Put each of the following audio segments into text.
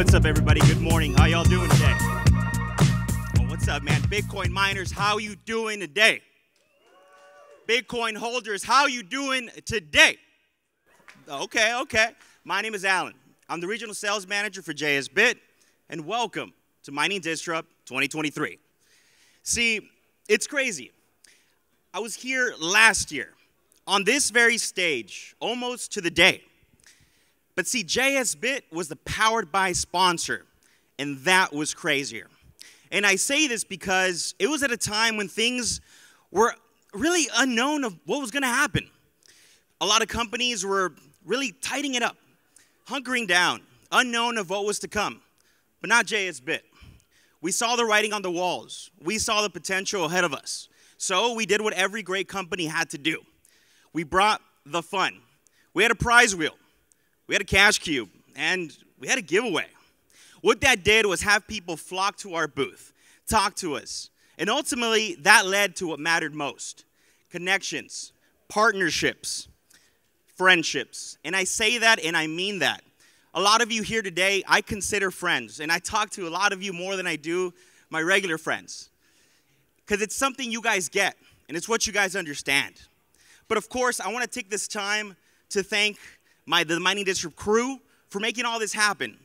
What's up, everybody? Good morning. How y'all doing today? Oh, what's up, man? Bitcoin miners, how you doing today? Bitcoin holders, how you doing today? Okay, okay. My name is Alan. I'm the regional sales manager for JSBit, and welcome to Mining Disrupt 2023. See, it's crazy. I was here last year on this very stage, almost to the day. But see, JSBit was the powered by sponsor, and that was crazier. And I say this because it was at a time when things were really unknown of what was going to happen. A lot of companies were really tightening it up, hunkering down, unknown of what was to come. But not JSBit. We saw the writing on the walls. We saw the potential ahead of us. So we did what every great company had to do. We brought the fun. We had a prize wheel. We had a cash cube. And we had a giveaway. What that did was have people flock to our booth, talk to us. And ultimately, that led to what mattered most connections, partnerships, friendships. And I say that and I mean that. A lot of you here today, I consider friends. And I talk to a lot of you more than I do my regular friends because it's something you guys get and it's what you guys understand. But of course, I want to take this time to thank my, the Mining Disrupt crew for making all this happen.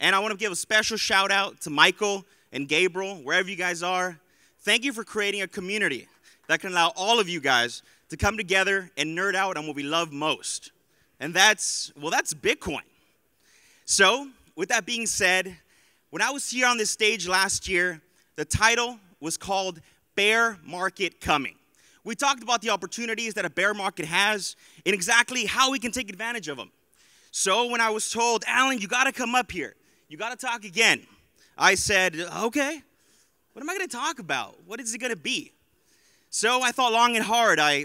And I want to give a special shout out to Michael and Gabriel, wherever you guys are. Thank you for creating a community that can allow all of you guys to come together and nerd out on what we love most. And that's, well, that's Bitcoin. So, with that being said, when I was here on this stage last year, the title was called bear market coming. We talked about the opportunities that a bear market has and exactly how we can take advantage of them. So when I was told, Alan, you got to come up here, you got to talk again, I said, okay, what am I going to talk about? What is it going to be? So I thought long and hard. I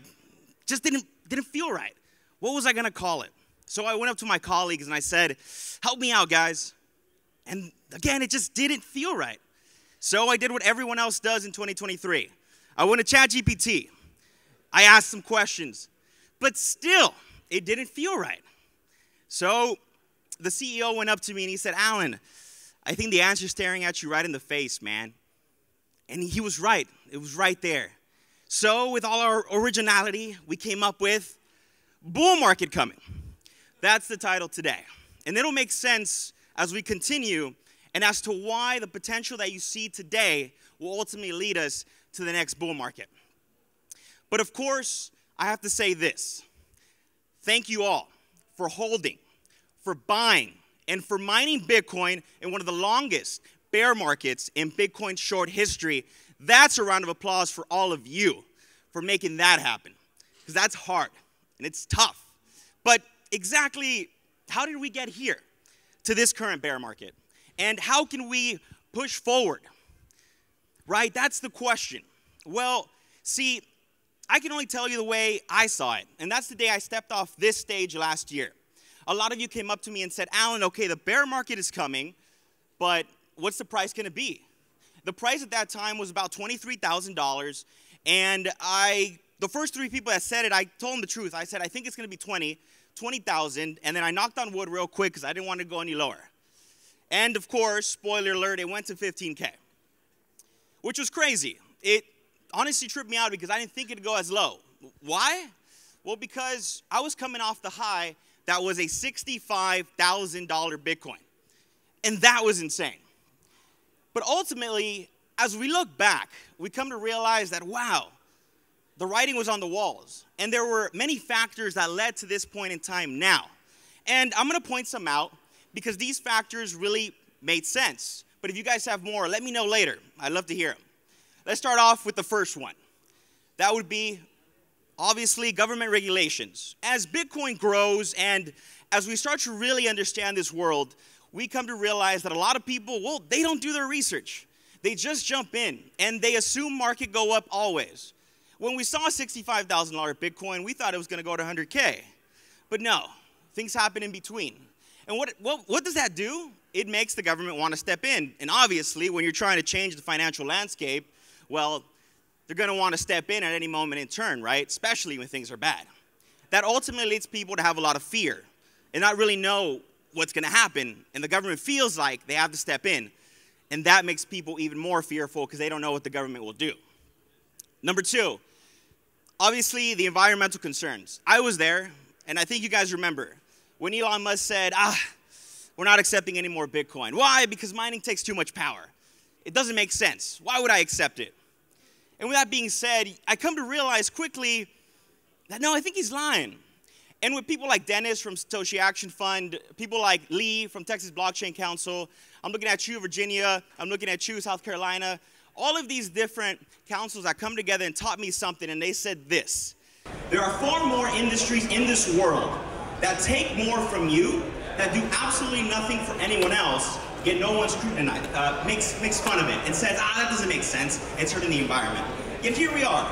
just didn't, didn't feel right. What was I going to call it? So I went up to my colleagues and I said, help me out, guys. And again, it just didn't feel right. So I did what everyone else does in 2023. I went to ChatGPT. I asked some questions, but still, it didn't feel right. So the CEO went up to me and he said, Alan, I think the answer's staring at you right in the face, man. And he was right. It was right there. So, with all our originality, we came up with Bull Market Coming. That's the title today. And it'll make sense as we continue and as to why the potential that you see today will ultimately lead us to the next bull market. But of course, I have to say this thank you all for holding, for buying, and for mining Bitcoin in one of the longest bear markets in Bitcoin short history. That's a round of applause for all of you for making that happen. Because that's hard and it's tough. But exactly how did we get here to this current bear market? And how can we push forward? Right? That's the question. Well, see, I can only tell you the way I saw it. And that's the day I stepped off this stage last year. A lot of you came up to me and said, Alan, okay, the bear market is coming, but what's the price going to be? The price at that time was about $23,000. And I, the first three people that said it, I told them the truth. I said, I think it's going to be 20, 20,000. And then I knocked on wood real quick because I didn't want to go any lower. And of course, spoiler alert, it went to 15K, which was crazy. It honestly tripped me out because I didn't think it'd go as low. Why? Well, because I was coming off the high that was a $65,000 Bitcoin. And that was insane. But ultimately, as we look back, we come to realize that, wow, the writing was on the walls. And there were many factors that led to this point in time now. And I'm gonna point some out because these factors really made sense. But if you guys have more, let me know later. I'd love to hear them. Let's start off with the first one. That would be obviously government regulations. As Bitcoin grows and as we start to really understand this world, we come to realize that a lot of people, well, they don't do their research. They just jump in and they assume market go up always. When we saw $65,000 Bitcoin, we thought it was going to go to 100K. But no, things happen in between. And what, what, what does that do? It makes the government want to step in. And obviously, when you're trying to change the financial landscape, well, they're going to want to step in at any moment in turn, right? Especially when things are bad. That ultimately leads people to have a lot of fear and not really know what's going to happen. And the government feels like they have to step in. And that makes people even more fearful because they don't know what the government will do. Number two, obviously the environmental concerns. I was there, and I think you guys remember when Elon Musk said, ah, we're not accepting any more Bitcoin. Why? Because mining takes too much power. It doesn't make sense. Why would I accept it? And with that being said, I come to realize quickly that no, I think he's lying. And with people like Dennis from Satoshi Action Fund, people like Lee from Texas Blockchain Council, I'm looking at you, Virginia, I'm looking at you, South Carolina, all of these different councils that come together and taught me something, and they said this There are far more industries in this world that take more from you, that do absolutely nothing for anyone else, yet no one scrutinizes, uh, makes, makes fun of it, and says, ah, that doesn't make sense, it's hurting the environment. Yet here we are,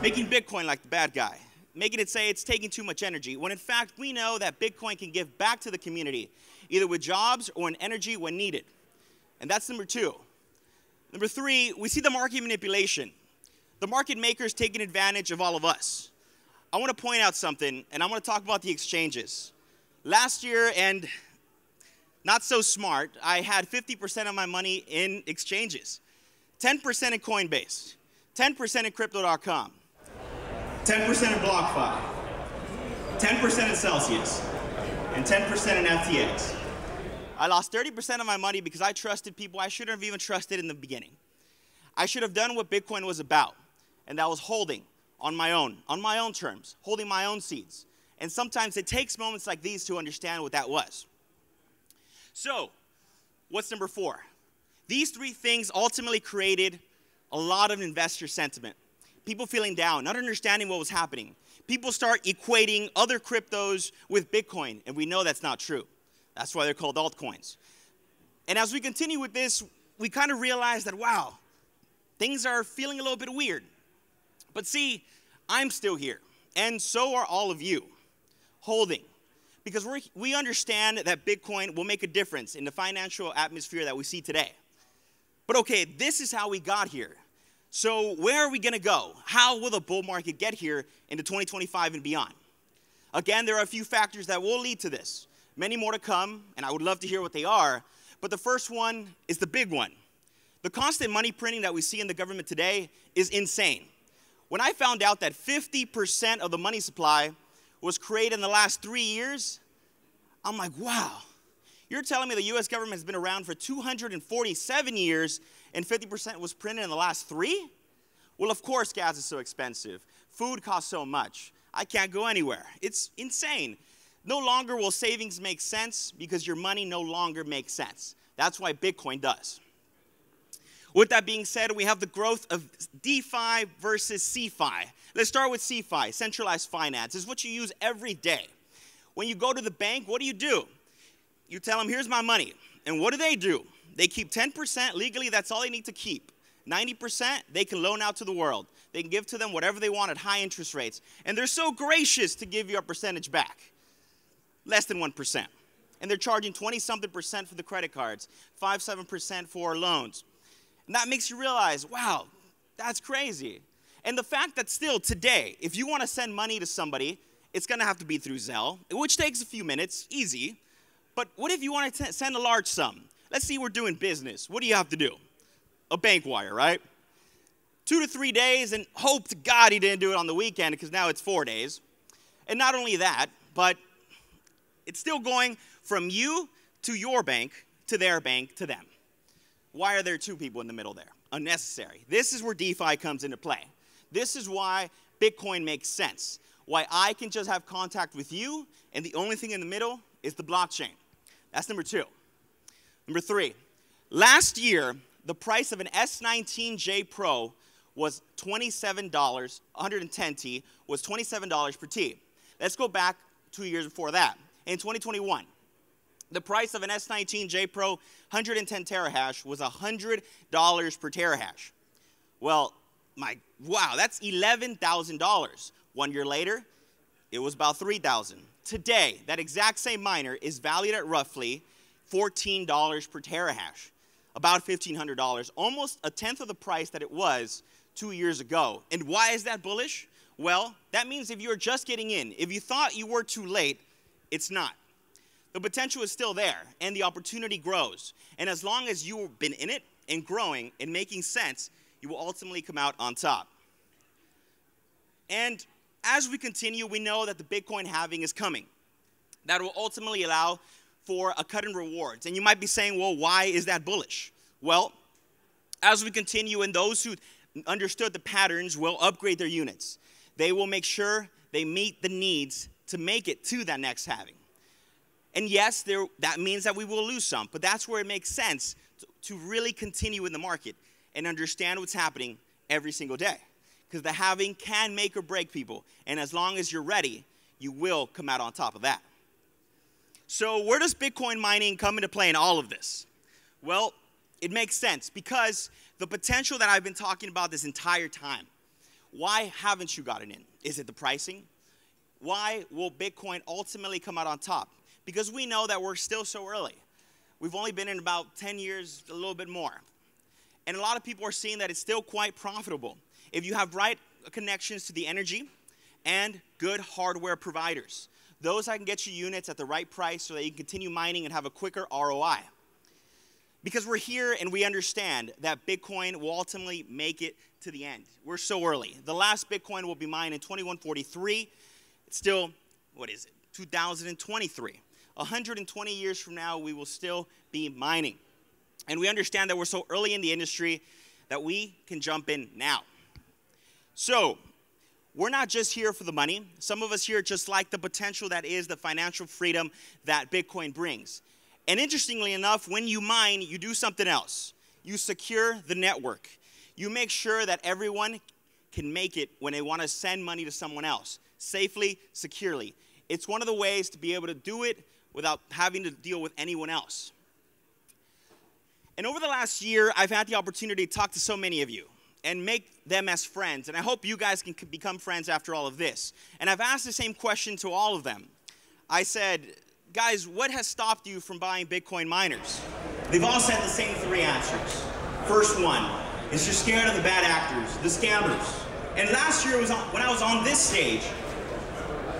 making Bitcoin like the bad guy making it say it's taking too much energy, when in fact we know that Bitcoin can give back to the community, either with jobs or in energy when needed. And that's number two. Number three, we see the market manipulation. The market makers taking advantage of all of us. I want to point out something, and I want to talk about the exchanges. Last year, and not so smart, I had 50% of my money in exchanges, 10% in Coinbase, 10% in Crypto.com, 10% in BlockFi, 10% in Celsius, and 10% in FTX. I lost 30% of my money because I trusted people I shouldn't have even trusted in the beginning. I should have done what Bitcoin was about, and that was holding on my own, on my own terms, holding my own seeds. And sometimes it takes moments like these to understand what that was. So, what's number four? These three things ultimately created a lot of investor sentiment people feeling down, not understanding what was happening. People start equating other cryptos with Bitcoin, and we know that's not true. That's why they're called altcoins. And as we continue with this, we kind of realize that, wow, things are feeling a little bit weird. But see, I'm still here, and so are all of you, holding. Because we we understand that Bitcoin will make a difference in the financial atmosphere that we see today. But okay, this is how we got here. So, where are we going to go? How will the bull market get here into 2025 and beyond? Again, there are a few factors that will lead to this. Many more to come, and I would love to hear what they are. But the first one is the big one. The constant money printing that we see in the government today is insane. When I found out that 50% of the money supply was created in the last three years, I'm like, wow. You're telling me the US government has been around for 247 years and 50% was printed in the last three? Well, of course, gas is so expensive. Food costs so much. I can't go anywhere. It's insane. No longer will savings make sense because your money no longer makes sense. That's why Bitcoin does. With that being said, we have the growth of DeFi versus CeFi. Let's start with CeFi, centralized finance. It's what you use every day. When you go to the bank, what do you do? You tell them, here's my money. And what do they do? They keep 10% legally, that's all they need to keep. 90% they can loan out to the world. They can give to them whatever they want at high interest rates. And they're so gracious to give you a percentage back. Less than 1%. And they're charging 20 something percent for the credit cards, 5 7% for loans. And that makes you realize, wow, that's crazy. And the fact that still today, if you want to send money to somebody, it's going to have to be through Zelle, which takes a few minutes, easy. But what if you want to send a large sum? Let's see we're doing business. What do you have to do? A bank wire, right? Two to three days, and hope to God he didn't do it on the weekend because now it's four days. And not only that, but it's still going from you to your bank to their bank to them. Why are there two people in the middle there? Unnecessary. This is where DeFi comes into play. This is why Bitcoin makes sense. Why I can just have contact with you, and the only thing in the middle is the blockchain. That's number two. Number three, last year, the price of an S19J Pro was $27, 110T was $27 per T. Let's go back two years before that. In 2021, the price of an S19J Pro 110 terahash was $100 per terahash. Well, my wow, that's $11,000. One year later, it was about $3,000. Today, that exact same miner is valued at roughly $14 per terahash, about $1,500, almost a tenth of the price that it was two years ago. And why is that bullish? Well, that means if you're just getting in, if you thought you were too late, it's not. The potential is still there and the opportunity grows. And as long as you've been in it and growing and making sense, you will ultimately come out on top. And as we continue, we know that the Bitcoin halving is coming. That will ultimately allow for a cut in rewards. And you might be saying, well, why is that bullish? Well, as we continue, and those who understood the patterns will upgrade their units. They will make sure they meet the needs to make it to that next halving. And yes, there, that means that we will lose some, but that's where it makes sense to, to really continue in the market and understand what's happening every single day. Because the halving can make or break people. And as long as you're ready, you will come out on top of that. So, where does Bitcoin mining come into play in all of this? Well, it makes sense because the potential that I've been talking about this entire time, why haven't you gotten in? Is it the pricing? Why will Bitcoin ultimately come out on top? Because we know that we're still so early. We've only been in about 10 years, a little bit more. And a lot of people are seeing that it's still quite profitable if you have right connections to the energy and good hardware providers. Those I can get you units at the right price so that you can continue mining and have a quicker ROI. Because we're here and we understand that Bitcoin will ultimately make it to the end. We're so early. The last Bitcoin will be mined in 2143. It's still, what is it, 2023. 120 years from now, we will still be mining. And we understand that we're so early in the industry that we can jump in now. So, we're not just here for the money. Some of us here just like the potential that is the financial freedom that Bitcoin brings. And interestingly enough, when you mine, you do something else. You secure the network. You make sure that everyone can make it when they want to send money to someone else safely, securely. It's one of the ways to be able to do it without having to deal with anyone else. And over the last year, I've had the opportunity to talk to so many of you and make them as friends. And I hope you guys can become friends after all of this. And I've asked the same question to all of them. I said, guys, what has stopped you from buying Bitcoin miners? They've all said the same three answers. First one is you're scared of the bad actors, the scammers. And last year was on, when I was on this stage,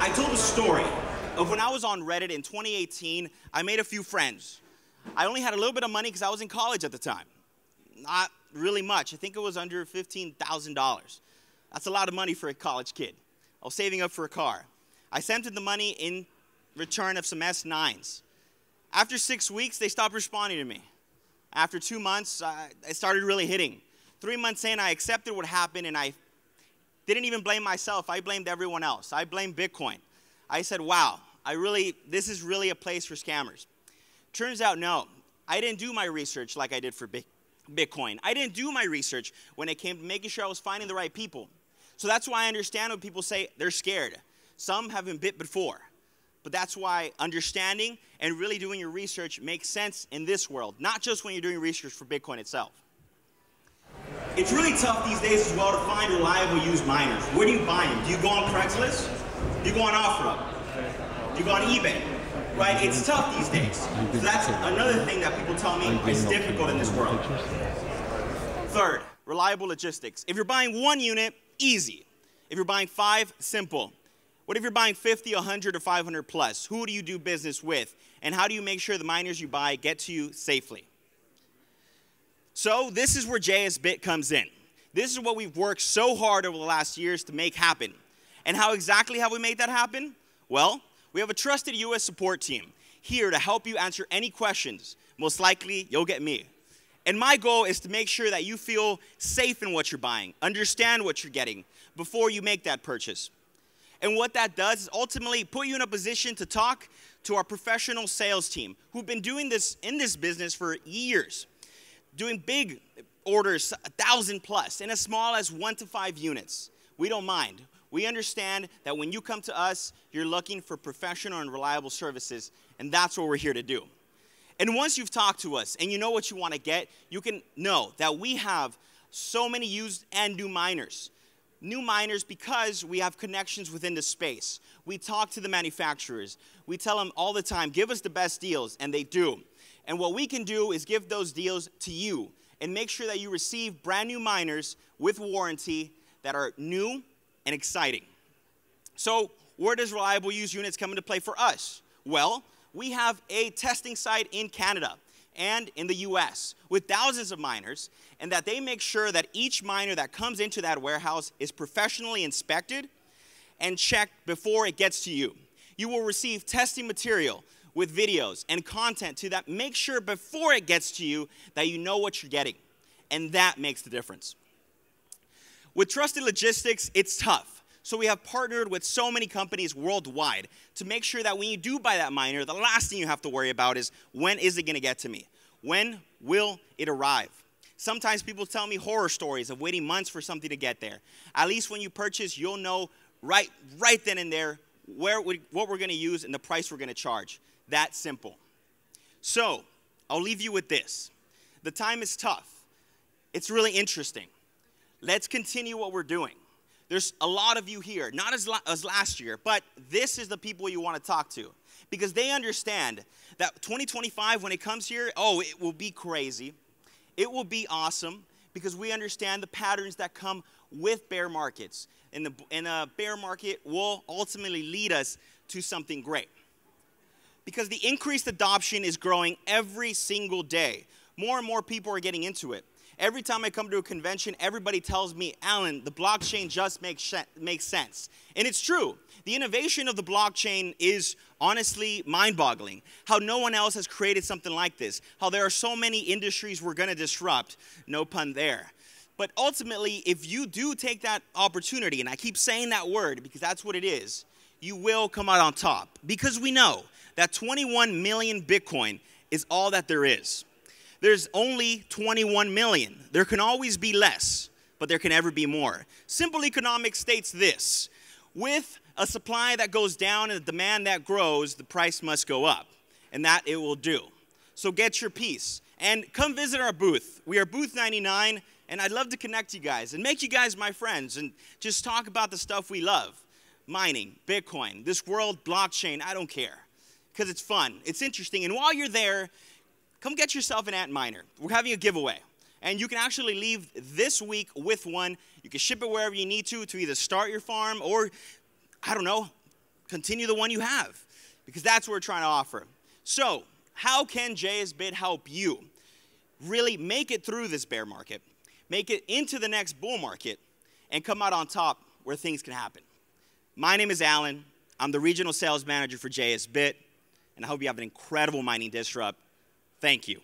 I told a story when I was on Reddit in 2018. I made a few friends. I only had a little bit of money because I was in college at the time. Not really much. I think it was under $15,000. That's a lot of money for a college kid. I was saving up for a car. I sent them the money in return of some S9s. After six weeks, they stopped responding to me. After two months, I started really hitting. Three months in, I accepted what happened and I didn't even blame myself. I blamed everyone else. I blamed Bitcoin. I said, wow, I really, this is really a place for scammers. Turns out, no. I didn't do my research like I did for Bitcoin. I didn't do my research when it came to making sure I was finding the right people. So that's why I understand when people say they're scared. Some have been bit before. But that's why understanding and really doing your research makes sense in this world, not just when you're doing research for Bitcoin itself. It's really tough these days as well to find reliable used miners. Where do you buy them? Do you go on Craigslist? You go on OfferUp? Do you go on eBay? right? It's tough these days. So that's another thing that people tell me is difficult in this world. Third, reliable logistics. If you're buying one unit, easy. If you're buying five, simple. What if you're buying 50, 100, or 500 plus? Who do you do business with? And how do you make sure the miners you buy get to you safely? So, this is where JS Bit comes in. This is what we've worked so hard over the last years to make happen. And how exactly have we made that happen? Well, we have a trusted US support team here to help you answer any questions. Most likely, you'll get me. And my goal is to make sure that you feel safe in what you're buying, understand what you're getting before you make that purchase. And what that does is ultimately put you in a position to talk to our professional sales team who've been doing this in this business for years, doing big orders, a thousand plus, and as small as one to five units. We don't mind. We understand that when you come to us, you're looking for professional and reliable services, and that's what we're here to do. And once you've talked to us and you know what you want to get, you can know that we have so many used and new miners. New miners because we have connections within the space. We talk to the manufacturers. We tell them all the time, give us the best deals, and they do. And what we can do is give those deals to you and make sure that you receive brand new miners with warranty that are new and exciting. So, where does reliable use units come into play for us? Well, we have a testing site in Canada and in the US with thousands of miners, and that they make sure that each miner that comes into that warehouse is professionally inspected and checked before it gets to you. You will receive testing material with videos and content to that. Make sure before it gets to you that you know what you're getting, and that makes the difference. With trusted logistics, it's tough. So we have partnered with so many companies worldwide to make sure that when you do buy that miner, the last thing you have to worry about is when is it going to get to me? When will it arrive? Sometimes people tell me horror stories of waiting months for something to get there. At least when you purchase, you'll know right right then and there where we, what we're going to use and the price we're going to charge. That simple. So, I'll leave you with this. The time is tough. It's really interesting. Let's continue what we're doing. There's a lot of you here, not as, as last year, but this is the people you want to talk to because they understand that 2025, when it comes here, oh, it will be crazy. It will be awesome because we understand the patterns that come with bear markets. And, the, and a bear market will ultimately lead us to something great. Because the increased adoption is growing every single day. More and more people are getting into it. Every time I come to a convention, everybody tells me, Alan, the blockchain just makes, makes sense. And it's true. The innovation of the blockchain is honestly mind boggling. How no one else has created something like this. How there are so many industries we're going to disrupt. No pun there. But ultimately, if you do take that opportunity, and I keep saying that word because that's what it is, you will come out on top. Because we know that 21 million Bitcoin is all that there is there's only 21 million. There can always be less, but there can never be more. Simple economics states this with a supply that goes down and a demand that grows, the price must go up, and that it will do. So get your piece and come visit our booth. We are booth 99, and I'd love to connect you guys and make you guys my friends and just talk about the stuff we love mining, Bitcoin, this world, blockchain, I don't care because it's fun, it's interesting. And while you're there, come get yourself an Antminer. We're having a giveaway. And you can actually leave this week with one. You can ship it wherever you need to to either start your farm or, I don't know, continue the one you have. Because that's what we're trying to offer. So, how can JS JSBit help you really make it through this bear market, make it into the next bull market, and come out on top where things can happen? My name is Alan. I'm the regional sales manager for JSBit, and I hope you have an incredible mining disrupt Thank you.